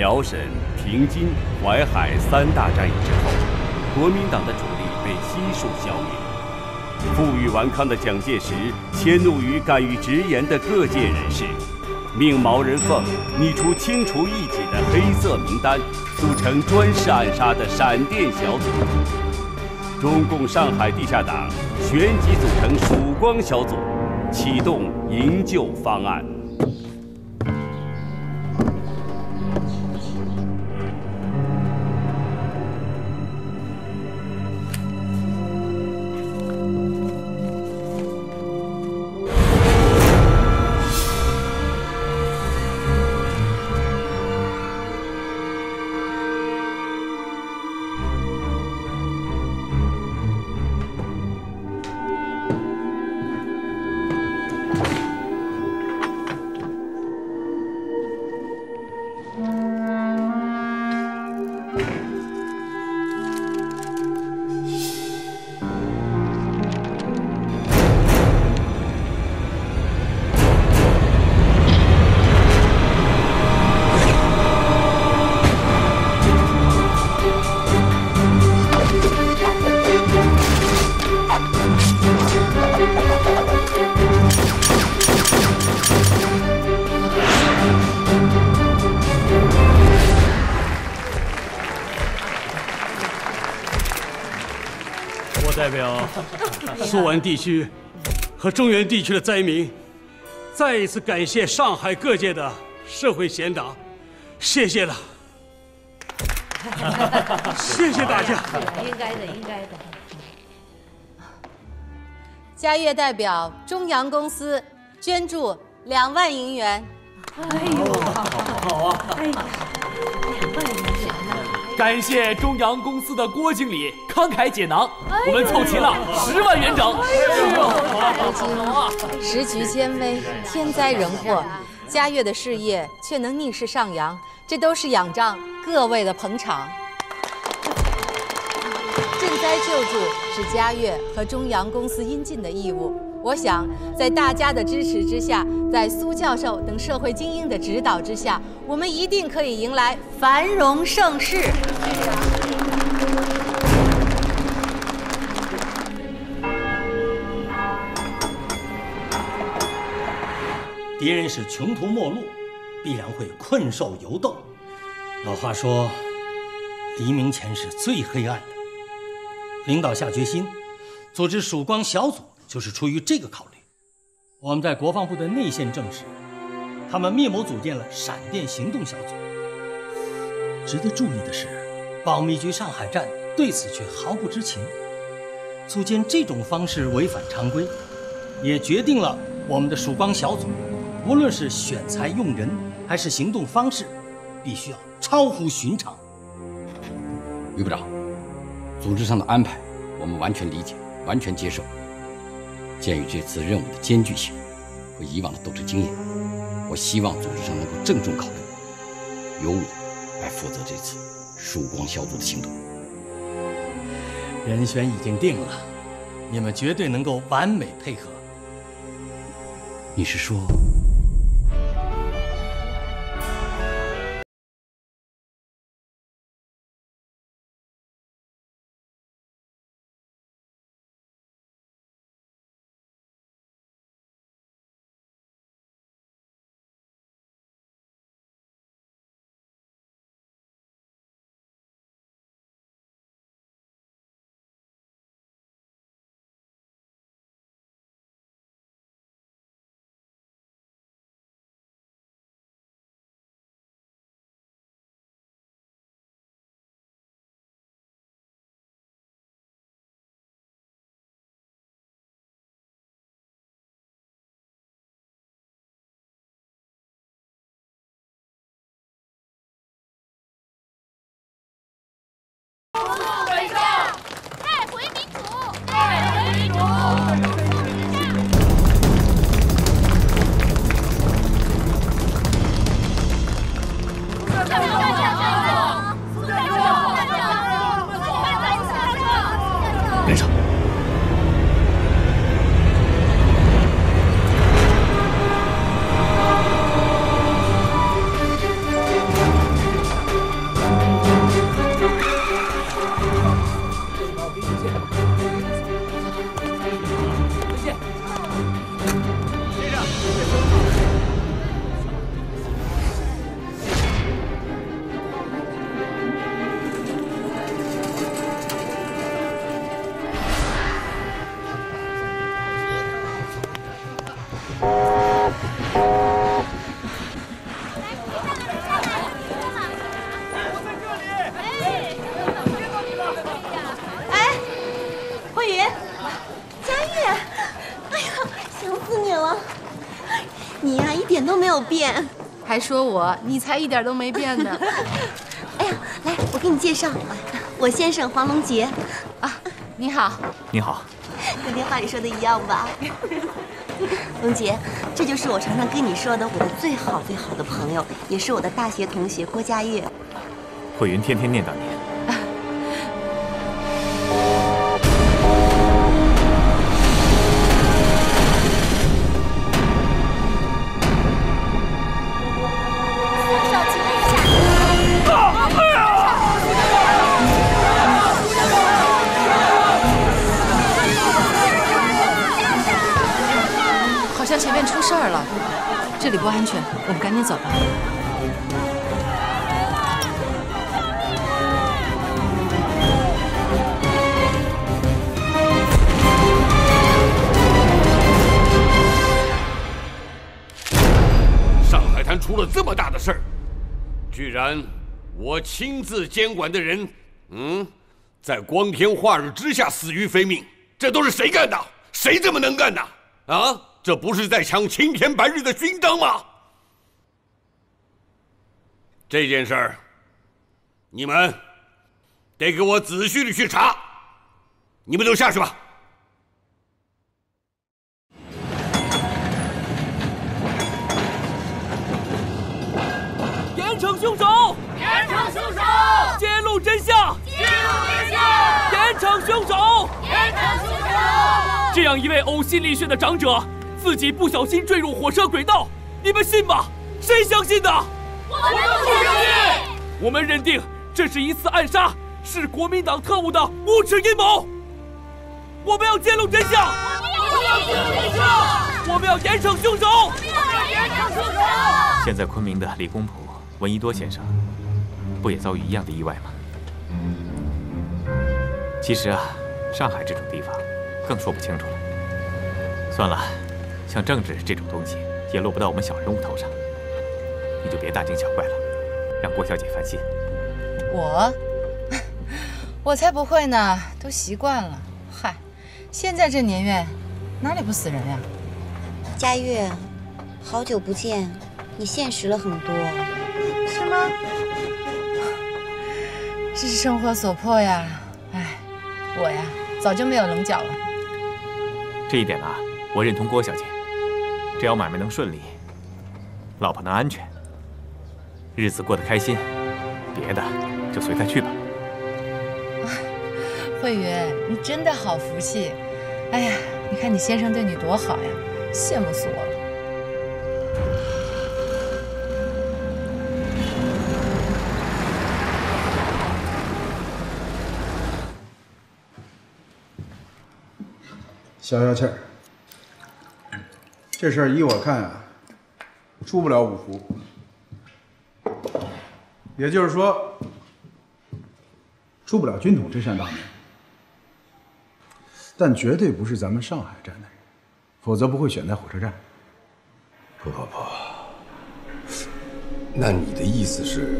辽沈、平津、淮海三大战役之后，国民党的主力被悉数消灭。负隅顽抗的蒋介石迁怒于敢于直言的各界人士，命毛人凤拟出清除异己的黑色名单，组成专事暗杀的闪电小组。中共上海地下党旋即组成曙光小组，启动营救方案。苏皖地区和中原地区的灾民，再一次感谢上海各界的社会贤达，谢谢了，谢谢大家。应该的，应该的。嘉悦代表中阳公司捐助两万银元。哎呦，好啊！哎呀？感谢中阳公司的郭经理慷慨解囊，我们凑齐了十万元整。如今时局艰危，天灾人祸，嘉悦的事业却能逆势上扬，这都是仰仗各位的捧场。灾救助是嘉悦和中阳公司应尽的义务。我想，在大家的支持之下，在苏教授等社会精英的指导之下，我们一定可以迎来繁荣盛世。敌人是穷途末路，必然会困兽犹斗。老话说，黎明前是最黑暗的。领导下决心，组织曙光小组。就是出于这个考虑，我们在国防部的内线证实，他们密谋组建了闪电行动小组。值得注意的是，保密局上海站对此却毫不知情。组建这种方式违反常规，也决定了我们的曙光小组，无论是选材用人还是行动方式，必须要超乎寻常。于部长，组织上的安排，我们完全理解，完全接受。鉴于这次任务的艰巨性和以往的斗争经验，我希望组织上能够郑重考虑，由我来负责这次曙光小组的行动。人选已经定了，你们绝对能够完美配合。你是说？哇还说我，你才一点都没变呢。哎呀，来，我给你介绍，我先生黄龙杰。啊，你好。你好。跟电话里说的一样吧？龙杰，这就是我常常跟你说的我的最好最好的朋友，也是我的大学同学郭佳悦。慧云天天念叨不安全，我们赶紧走吧。上海滩出了这么大的事儿，居然我亲自监管的人，嗯，在光天化日之下死于非命，这都是谁干的？谁这么能干的？啊？这不是在抢青天白日的勋章吗？这件事儿，你们得给我仔细的去查。你们都下去吧。严惩凶手！严惩凶手！揭露真相！揭露真相！严惩凶手！严惩凶手！这样一位呕心沥血的长者。自己不小心坠入火车轨道，你们信吗？谁相信的？我们不相信。我们认定这是一次暗杀，是国民党特务的无耻阴谋。我们要揭露真相。我们要揭露真相。我们要严惩凶手。我们要严惩凶手。现在昆明的李公朴、闻一多先生，不也遭遇一样的意外吗？其实啊，上海这种地方，更说不清楚了。算了。像政治这种东西，也落不到我们小人物头上，你就别大惊小怪了，让郭小姐烦心。我，我才不会呢，都习惯了。嗨，现在这年月，哪里不死人呀？佳玉，好久不见，你现实了很多，是吗？这是生活所迫呀。哎，我呀，早就没有棱角了。这一点啊，我认同郭小姐。只要买卖能顺利，老婆能安全，日子过得开心，别的就随他去吧。慧云，你真的好福气！哎呀，你看你先生对你多好呀，羡慕死我了。消消气儿。这事儿依我看啊，出不了五福。也就是说，出不了军统这扇大门。但绝对不是咱们上海站的人，否则不会选在火车站。不不不，那你的意思是，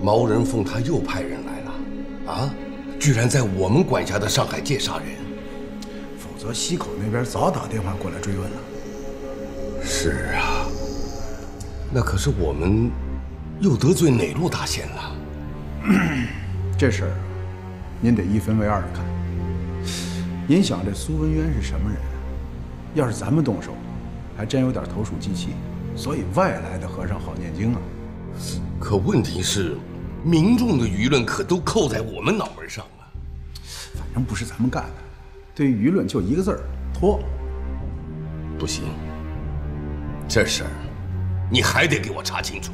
毛人凤他又派人来了？啊，居然在我们管辖的上海界杀人？否则西口那边早打电话过来追问了。是啊，那可是我们又得罪哪路大仙了？这事儿您得一分为二的看。您想这苏文渊是什么人？要是咱们动手，还真有点投鼠忌器。所以外来的和尚好念经啊。可问题是，民众的舆论可都扣在我们脑门上了。反正不是咱们干的，对于舆论就一个字儿：拖。不行。这事儿，你还得给我查清楚。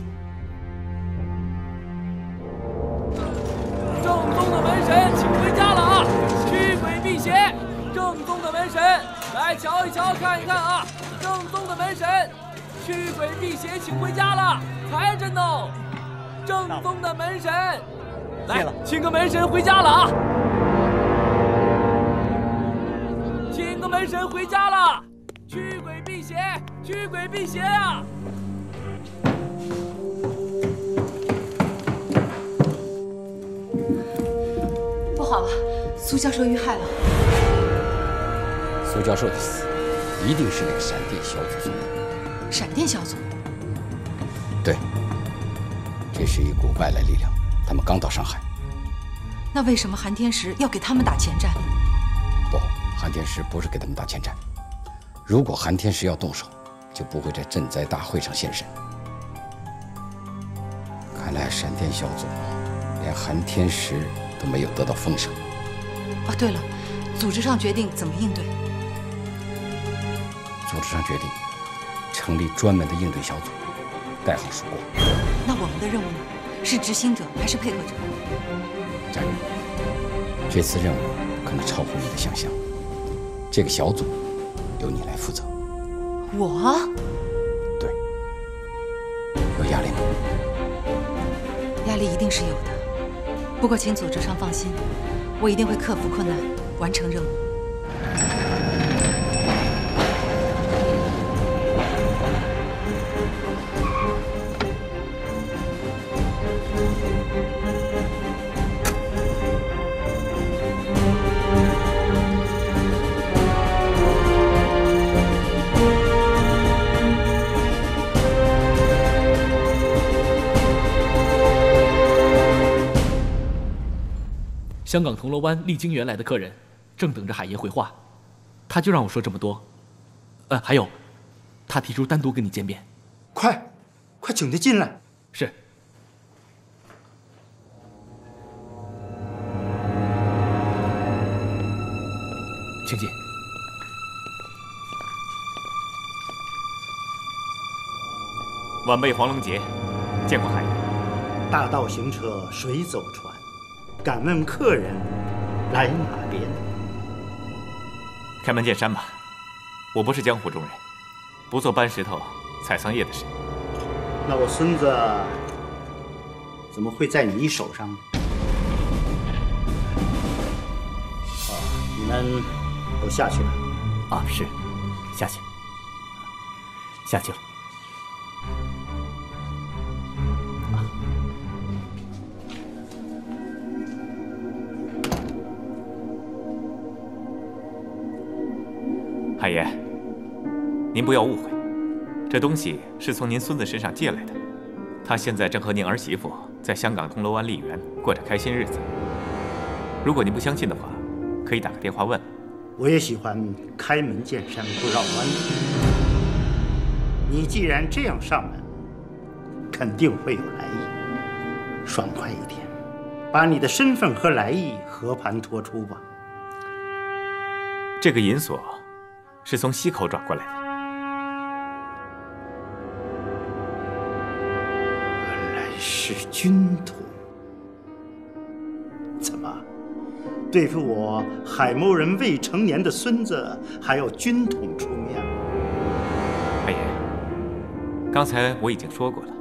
正宗的门神，请回家了啊！驱鬼辟邪，正宗的门神，来瞧一瞧，看一看啊！正宗的门神，驱鬼辟邪，请回家了，财神呢！正宗的门神，来，请个门神回家了啊！请个门神回家了。驱鬼辟邪，驱鬼辟邪啊！不好了，苏教授遇害了。苏教授的死，一定是那个闪电小组做的。闪电小组？对，这是一股外来力量，他们刚到上海。那为什么韩天石要给他们打前站？不，韩天石不是给他们打前站。如果韩天石要动手，就不会在赈灾大会上现身。看来闪电小组连韩天石都没有得到封赏。哦，对了，组织上决定怎么应对？组织上决定成立专门的应对小组，代号曙光。那我们的任务呢？是执行者还是配合者？佳玉，这次任务可能超乎你的想象。这个小组由你来负责。我？对。有压力吗？压力一定是有的。不过请组织上放心，我一定会克服困难，完成任务。香港铜锣湾丽晶园来的客人，正等着海爷回话，他就让我说这么多。呃，还有，他提出单独跟你见面。快，快请他进来。是。请进。晚辈黄龙杰，见过海爷。大道行车，水走船。敢问客人来哪边？开门见山吧，我不是江湖中人，不做搬石头、采桑叶的事。那我孙子怎么会在你手上呢？啊，你们都下去了。啊，是，下去，下去了。海爷，您不要误会，这东西是从您孙子身上借来的。他现在正和您儿媳妇在香港铜锣湾丽园过着开心日子。如果您不相信的话，可以打个电话问。我也喜欢开门见山，不绕弯子。你既然这样上门，肯定会有来意。爽快一点，把你的身份和来意和盘托出吧。这个银锁。是从西口转过来的。原来是军统，怎么对付我海某人未成年的孙子，还要军统出面？海爷，刚才我已经说过了，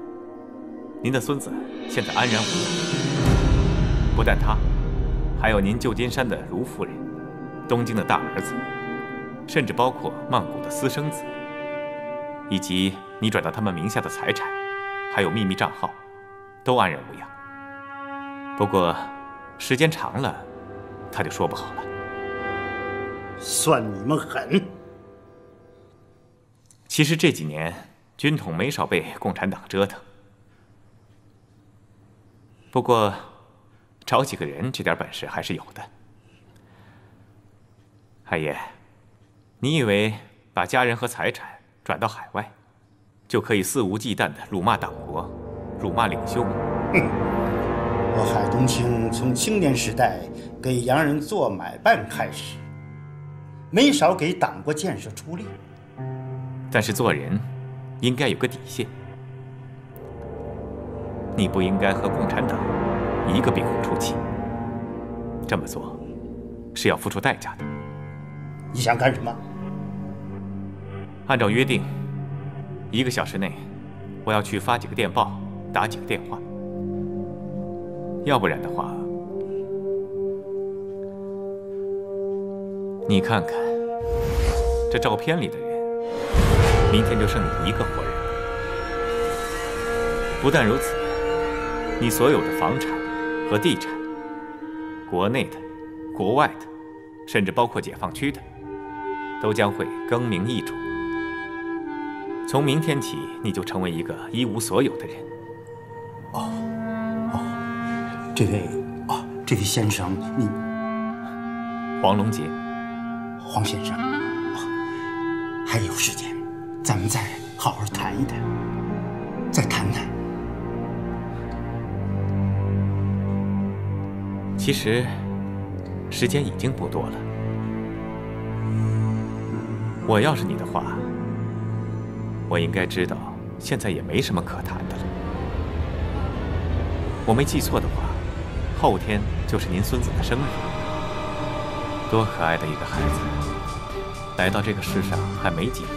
您的孙子现在安然无恙。不但他，还有您旧金山的卢夫人，东京的大儿子。甚至包括曼谷的私生子，以及你转到他们名下的财产，还有秘密账号，都安然无恙。不过，时间长了，他就说不好了。算你们狠！其实这几年，军统没少被共产党折腾。不过，找几个人这点本事还是有的。海爷。你以为把家人和财产转到海外，就可以肆无忌惮的辱骂党国、辱骂领袖吗？哼！我海东青从青年时代给洋人做买办开始，没少给党国建设出力。但是做人应该有个底线，你不应该和共产党一个鼻孔出气。这么做是要付出代价的。你想干什么？按照约定，一个小时内，我要去发几个电报，打几个电话。要不然的话，你看看这照片里的人，明天就剩你一个活人。不但如此，你所有的房产和地产，国内的、国外的，甚至包括解放区的。都将会更名易主，从明天起，你就成为一个一无所有的人。哦哦，这位哦，这位先生，你黄龙杰，黄先生，还有时间，咱们再好好谈一谈，再谈谈。其实，时间已经不多了。我要是你的话，我应该知道，现在也没什么可谈的了。我没记错的话，后天就是您孙子的生日。多可爱的一个孩子，来到这个世上还没几年。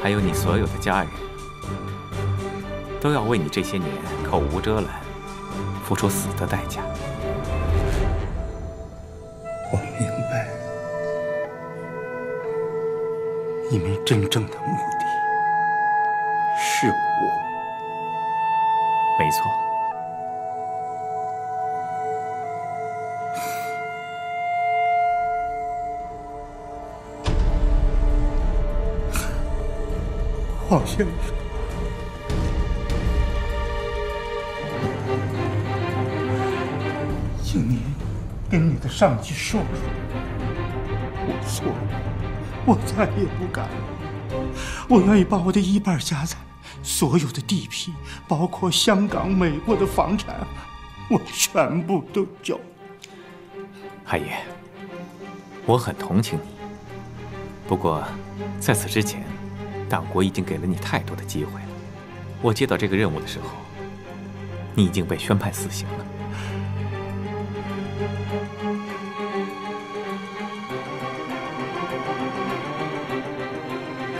还有你所有的家人，都要为你这些年口无遮拦，付出死的代价。真正的目的是我。没错。黄先生，请您跟你的上级说说，我错了，我再也不敢了。我愿意把我的一半家产、所有的地皮，包括香港、美国的房产，我全部都交。海爷，我很同情你。不过，在此之前，党国已经给了你太多的机会了。我接到这个任务的时候，你已经被宣判死刑了。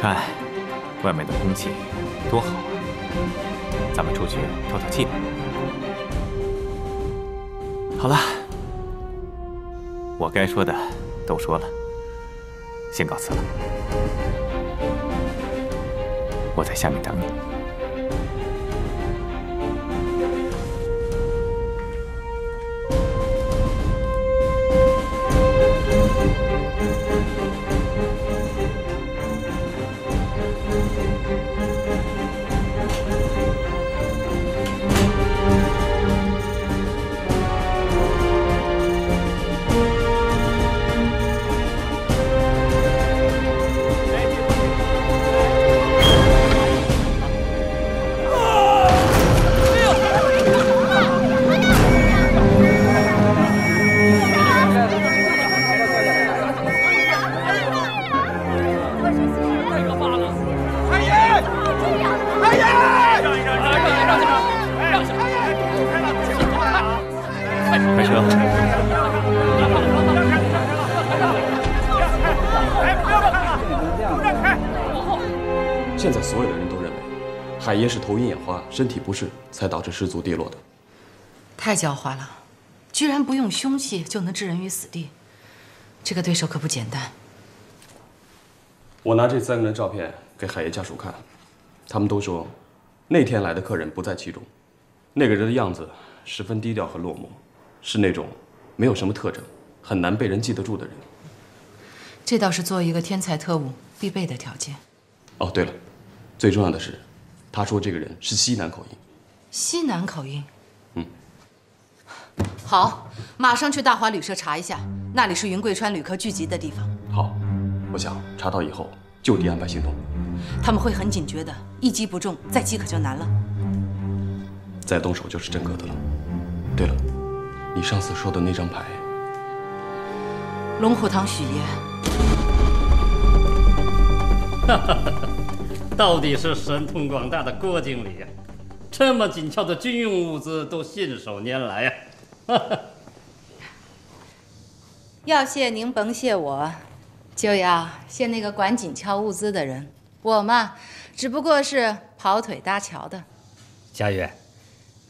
看，外面的空气多好啊！咱们出去透透气吧。好了，我该说的都说了，先告辞了。我在下面等你。身体不适才导致失足跌落的。太狡猾了，居然不用凶器就能置人于死地，这个对手可不简单。我拿这三个人的照片给海爷家属看，他们都说，那天来的客人不在其中。那个人的样子十分低调和落寞，是那种没有什么特征、很难被人记得住的人。这倒是做一个天才特务必备的条件。哦，对了，最重要的是，他说这个人是西南口音。西南口音。嗯。好，马上去大华旅社查一下，那里是云贵川旅客聚集的地方。好，我想查到以后就地安排行动。他们会很警觉的，一击不中，再击可就难了。再动手就是真格的了。对了，你上次说的那张牌，龙虎堂许爷。哈哈，到底是神通广大的郭经理呀！这么紧俏的军用物资都信手拈来呀！哈哈，要谢您甭谢我，就要谢那个管紧俏物资的人。我嘛，只不过是跑腿搭桥的。佳悦，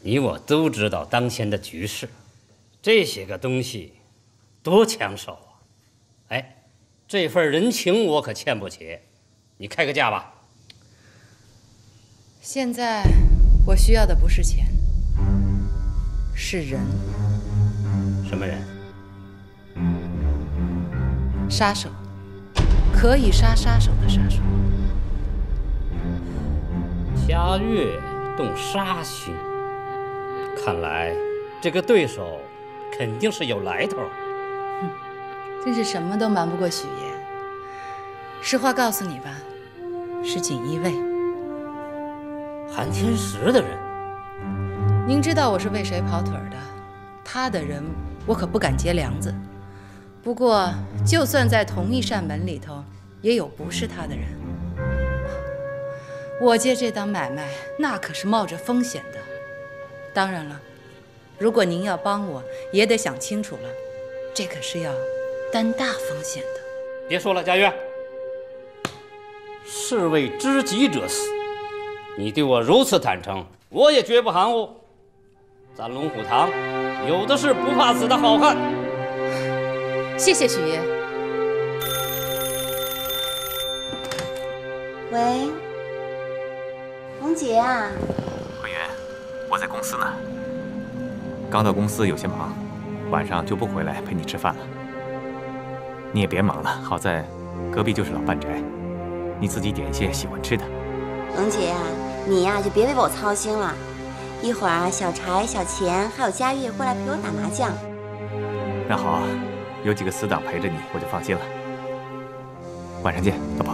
你我都知道当前的局势，这些个东西多抢手啊！哎，这份人情我可欠不起。你开个价吧。现在我需要的不是钱，是人。什么人？杀手。可以杀杀手的杀手。嘉悦动杀心，看来这个对手肯定是有来头。哼，真是什么都瞒不过许爷。实话告诉你吧，是锦衣卫。韩天石的人，您知道我是为谁跑腿的？他的人，我可不敢结梁子。不过，就算在同一扇门里头，也有不是他的人。我接这档买卖，那可是冒着风险的。当然了，如果您要帮我，也得想清楚了，这可是要担大风险的。别说了，佳悦，士为知己者死。你对我如此坦诚，我也绝不含糊。咱龙虎堂有的是不怕死的好汉。谢谢许爷。喂，红姐啊。慧媛，我在公司呢。刚到公司有些忙，晚上就不回来陪你吃饭了。你也别忙了，好在隔壁就是老半宅，你自己点一些喜欢吃的。龙姐呀，你呀就别为我操心了。一会儿啊，小柴、小钱还有佳玉过来陪我打麻将。那好，有几个死党陪着你，我就放心了。晚上见，老婆。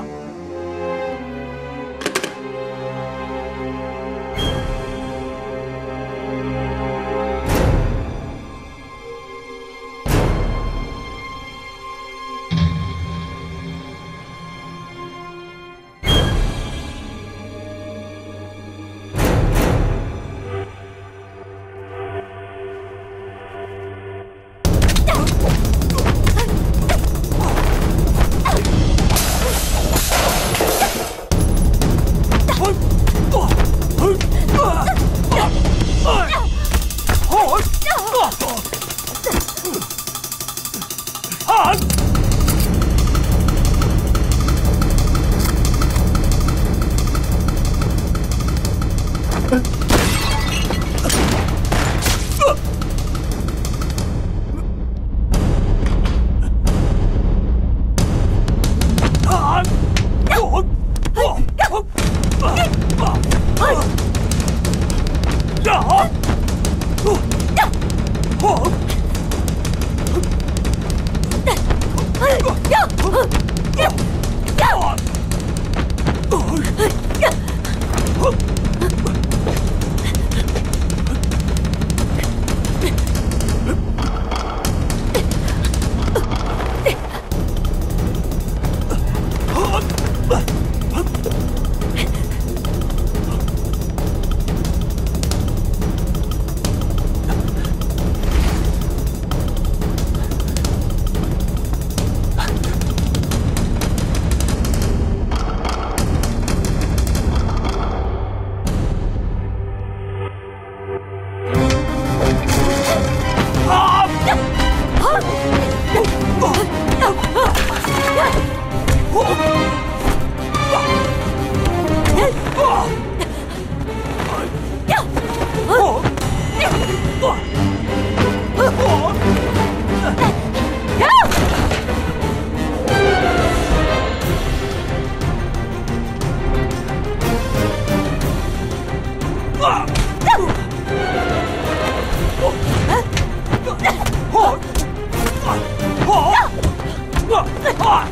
快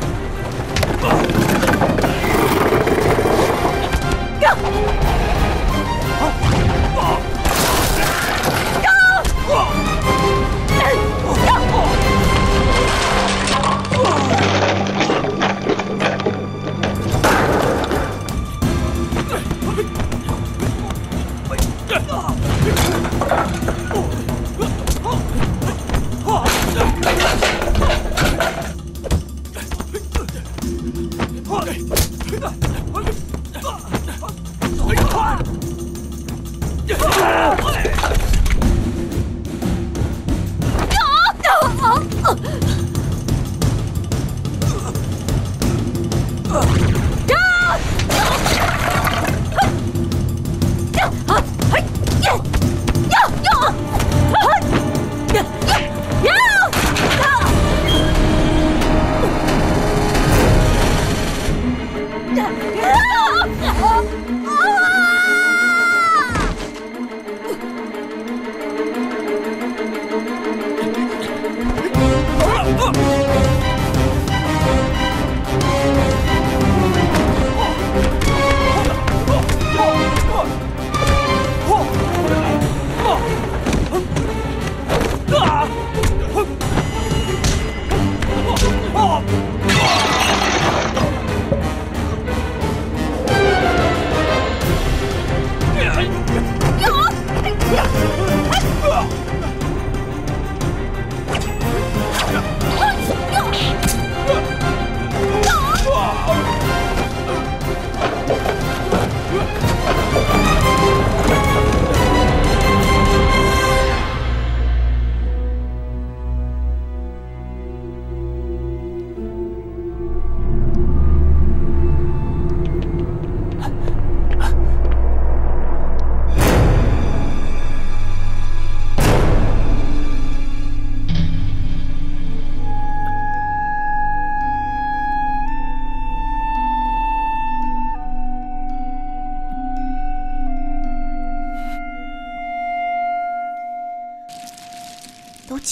！Go!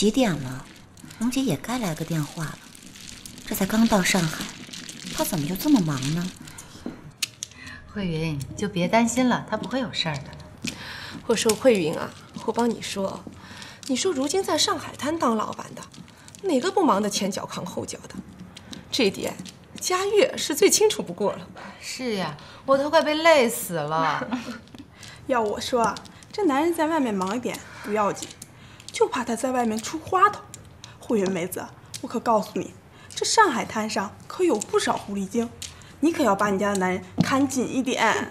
几点了？龙姐也该来个电话了。这才刚到上海，她怎么就这么忙呢？慧云，就别担心了，她不会有事儿的。我说慧云啊，我帮你说，你说如今在上海滩当老板的，哪个不忙得前脚扛后脚的？这点，佳悦是最清楚不过了。是呀，我都快被累死了。要我说啊，这男人在外面忙一点不要紧，就怕他在外面出花头。慧云妹子，我可告诉你，这上海滩上可有不少狐狸精，你可要把你家的男人看紧一点。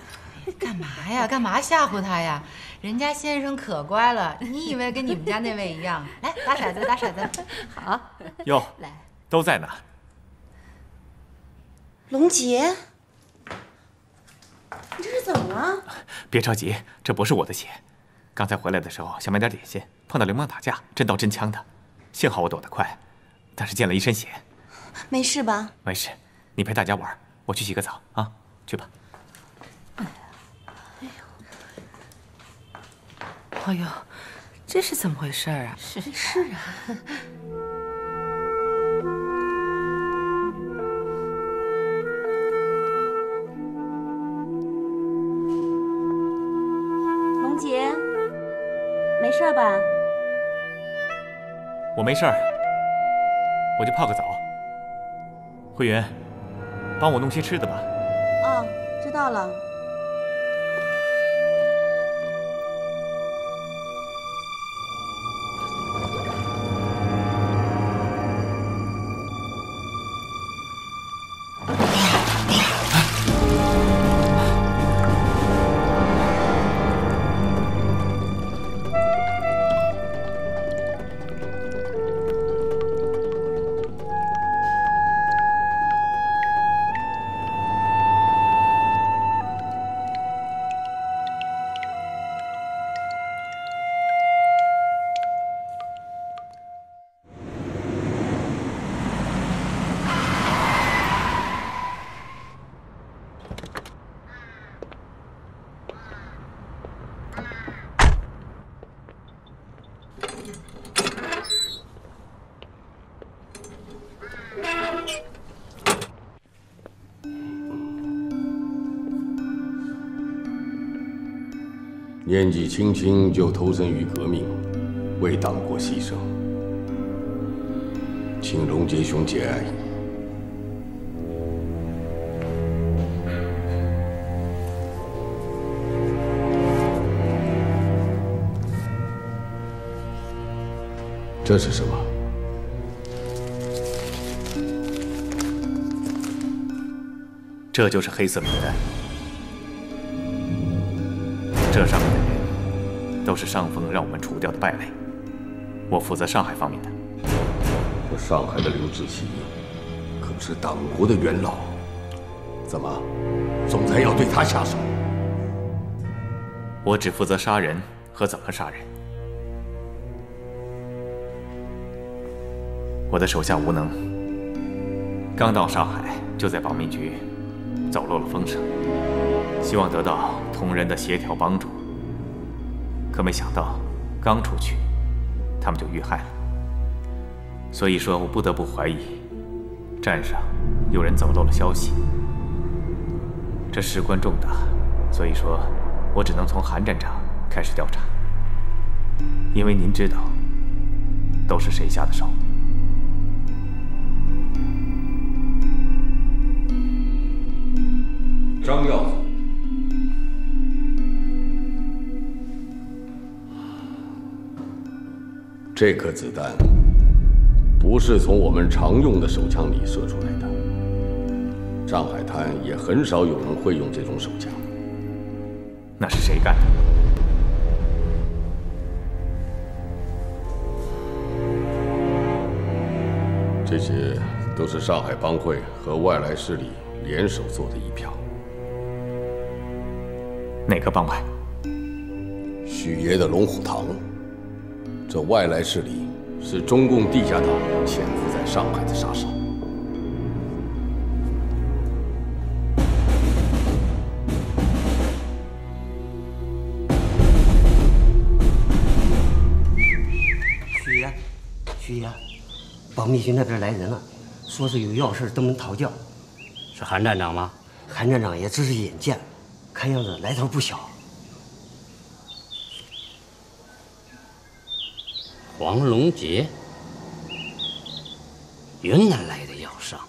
干嘛呀？干嘛吓唬他呀？人家先生可乖了，你以为跟你们家那位一样？来打骰子，打骰子。好，哟，来，都在呢。龙杰，你这是怎么了？别着急，这不是我的血。刚才回来的时候想买点点心，碰到流氓打架，真刀真枪的。幸好我躲得快，但是溅了一身血。没事吧？没事，你陪大家玩，我去洗个澡啊，去吧。哎呦，这是怎么回事啊？是是啊。事吧？我没事儿，我就泡个澡。慧云，帮我弄些吃的吧。哦，知道了。年纪轻轻就投身于革命，为党国牺牲，请龙杰兄节哀。这是什么？这就是黑色名单，这上面的人都是上峰让我们除掉的败类。我负责上海方面的。这上海的刘志奇可是党国的元老，怎么，总裁要对他下手？我只负责杀人和怎么杀人。我的手下无能，刚到上海就在保密局走漏了风声，希望得到同仁的协调帮助。可没想到，刚出去，他们就遇害了。所以说我不得不怀疑，站上有人走漏了消息。这事关重大，所以说，我只能从韩站长开始调查。因为您知道，都是谁下的手。张耀祖这颗子弹不是从我们常用的手枪里射出来的。上海滩也很少有人会用这种手枪。那是谁干的？这些都是上海帮会和外来势力联手做的一票。哪个帮派？许爷的龙虎堂。这外来势力是中共地下党潜伏在上海的杀手。徐爷，徐爷，保密局那边来人了，说是有要事登门讨教。是韩站长吗？韩站长也只是眼见，看样子来头不小。黄龙杰，云南来的药商。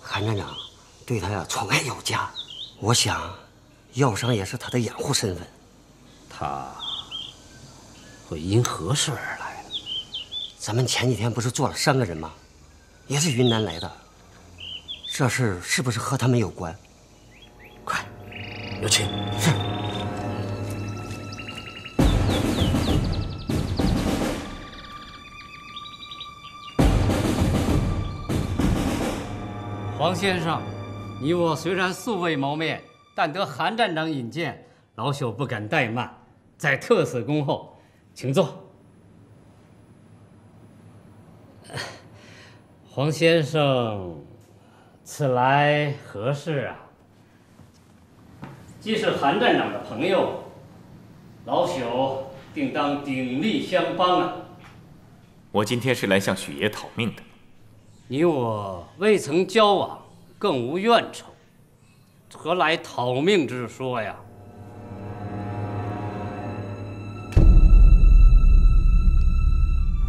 韩站长对他呀宠爱有加，我想，药商也是他的掩护身份。他会因何事而来？咱们前几天不是做了三个人吗？也是云南来的。这事是不是和他们有关？快，有请。是。黄先生，你我虽然素未谋面，但得韩站长引荐，老朽不敢怠慢，在特此恭候，请坐。黄先生，此来何事啊？既是韩站长的朋友，老朽定当鼎力相帮啊！我今天是来向许爷讨命的。你我未曾交往，更无怨仇，何来讨命之说呀？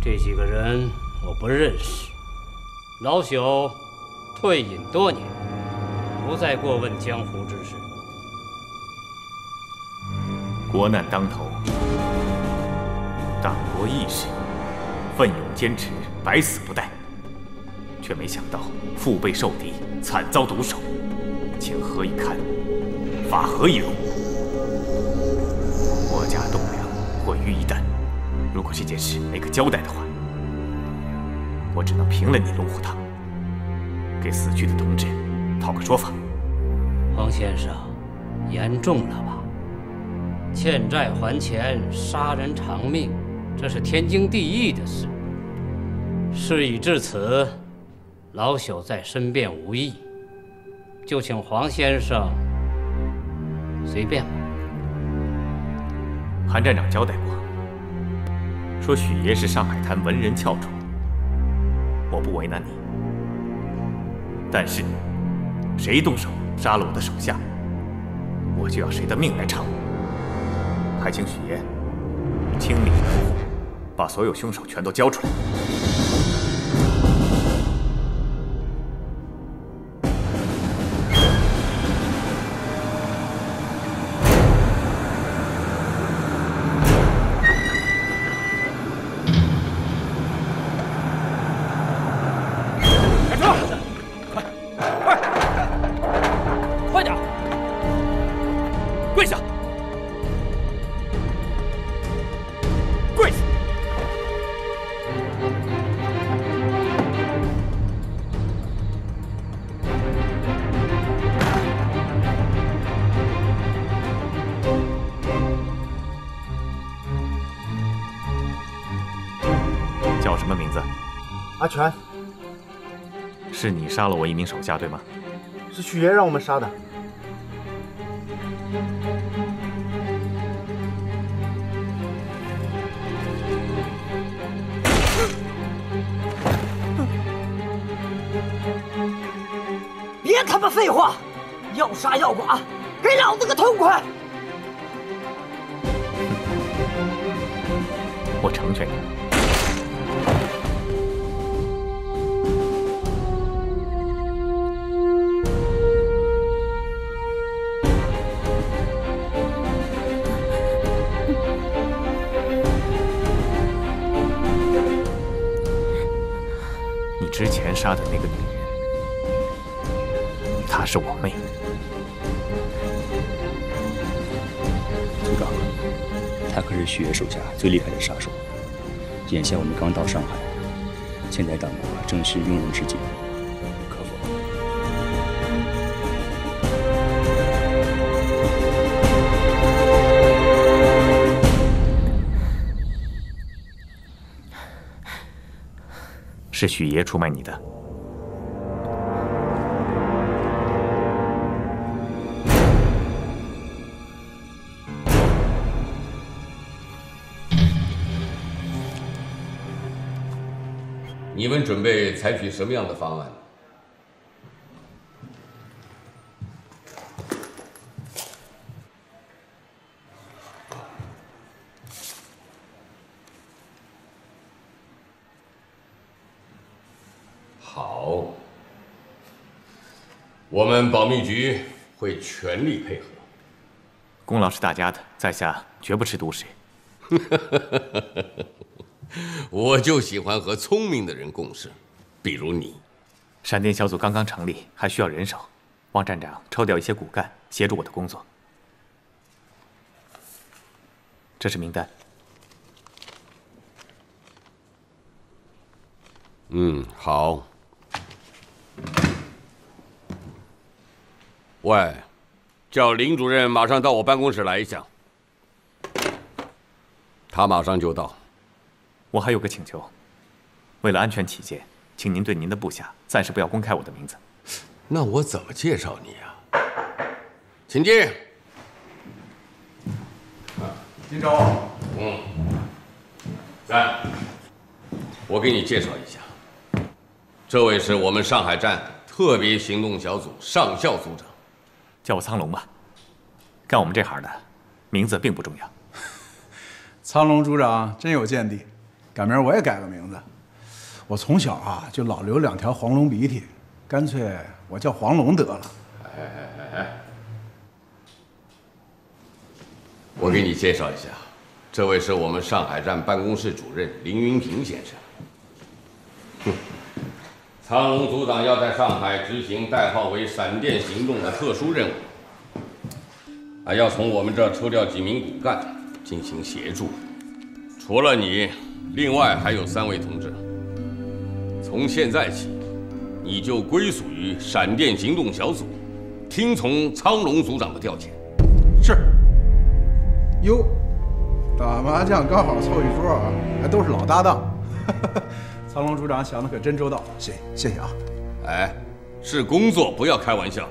这几个人我不认识，老朽退隐多年，不再过问江湖之事。国难当头，党国义士奋勇坚持，百死不殆。却没想到腹背受敌，惨遭毒手，情何以堪？法何以容？国家栋梁，毁于一旦。如果这件事没个交代的话，我只能平了你龙虎堂，给死去的同志讨个说法。黄先生，严重了吧？欠债还钱，杀人偿命，这是天经地义的事。事已至此。老朽在身边无益，就请黄先生随便吧。韩站长交代过，说许爷是上海滩文人翘楚，我不为难你。但是，谁动手杀了我的手下，我就要谁的命来偿。还请许爷清理门户，把所有凶手全都交出来。是你杀了我一名手下，对吗？是许爷让我们杀的。别他妈废话，要杀要剐，给老子个痛快！我成全你。之前杀的那个女人，她是我妹。组长，她可是许爷手下最厉害的杀手。眼下我们刚到上海，现在党国正是用人之际。是许爷出卖你的。你们准备采取什么样的方案？们保密局会全力配合。功劳是大家的，在下绝不吃独食。我就喜欢和聪明的人共事，比如你。闪电小组刚刚成立，还需要人手，望站长抽调一些骨干协助我的工作。这是名单。嗯，好。喂，叫林主任马上到我办公室来一下。他马上就到。我还有个请求，为了安全起见，请您对您的部下暂时不要公开我的名字。那我怎么介绍你呀？请进。金州，嗯，在。我给你介绍一下，这位是我们上海站特别行动小组上校组长，叫我苍龙吧。干我们这行的，名字并不重要。苍龙组长真有见地。改名我也改个名字，我从小啊就老流两条黄龙鼻涕，干脆我叫黄龙得了。哎哎哎哎！我给你介绍一下，这位是我们上海站办公室主任林云平先生。哼，苍龙组长要在上海执行代号为“闪电行动”的特殊任务，还要从我们这抽调几名骨干进行协助。除了你。另外还有三位同志，从现在起，你就归属于闪电行动小组，听从苍龙组长的调遣。是。哟，打麻将刚好凑一桌啊，还都是老搭档。苍龙组长想的可真周到，谢谢谢啊。哎，是工作，不要开玩笑。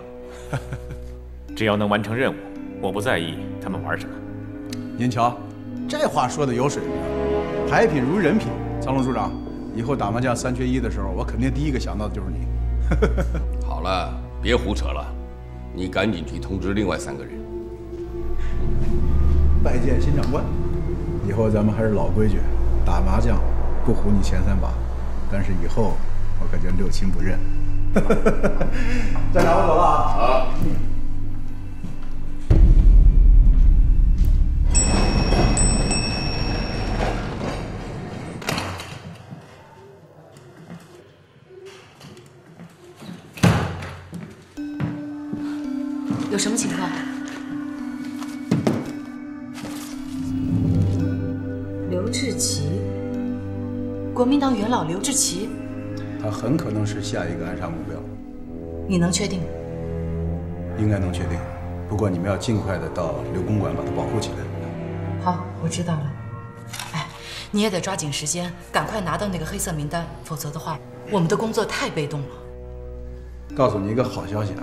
只要能完成任务，我不在意他们玩什么。您瞧，这话说的有水平。牌品如人品，苍龙组长，以后打麻将三缺一的时候，我肯定第一个想到的就是你。好了，别胡扯了，你赶紧去通知另外三个人。拜见新长官，以后咱们还是老规矩，打麻将不胡你前三把，但是以后我可就六亲不认。站长，我走了啊。好。有什么情况？刘志奇，国民党元老刘志奇，他很可能是下一个暗杀目标。你能确定？应该能确定，不过你们要尽快的到刘公馆把他保护起来。好，我知道了。哎，你也得抓紧时间，赶快拿到那个黑色名单，否则的话，我们的工作太被动了。告诉你一个好消息啊！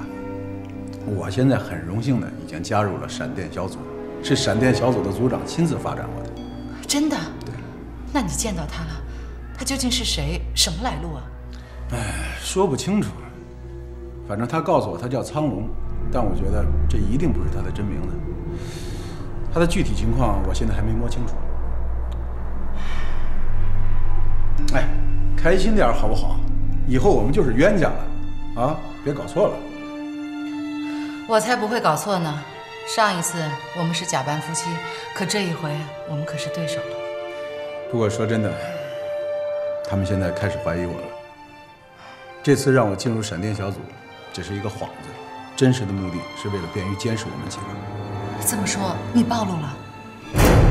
我现在很荣幸的已经加入了闪电小组，是闪电小组的组长亲自发展我的。真的？对。那你见到他了？他究竟是谁？什么来路啊？哎，说不清楚。反正他告诉我他叫苍龙，但我觉得这一定不是他的真名字。他的具体情况我现在还没摸清楚。哎，开心点好不好？以后我们就是冤家了，啊，别搞错了。我才不会搞错呢！上一次我们是假扮夫妻，可这一回我们可是对手了。不过说真的，他们现在开始怀疑我了。这次让我进入闪电小组，只是一个幌子，真实的目的是为了便于监视我们几个。这么说，你暴露了？